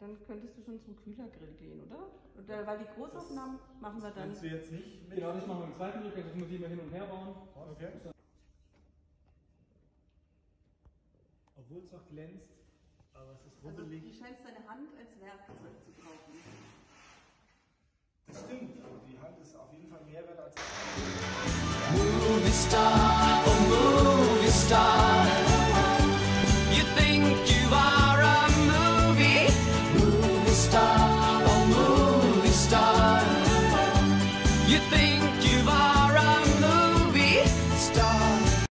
Dann könntest du schon zum Kühlergrill gehen, oder? oder weil die Großaufnahmen machen wir dann. Kannst du jetzt nicht mit? Genau, das machen wir im zweiten Rückgang, das muss ich immer hin und her bauen. Okay. Obwohl es noch glänzt, aber es ist Also, rubbelig. du scheinst deine Hand als Werkzeug zu brauchen. das stimmt, aber die Hand ist auf jeden Fall mehr wert als. Movie star. You think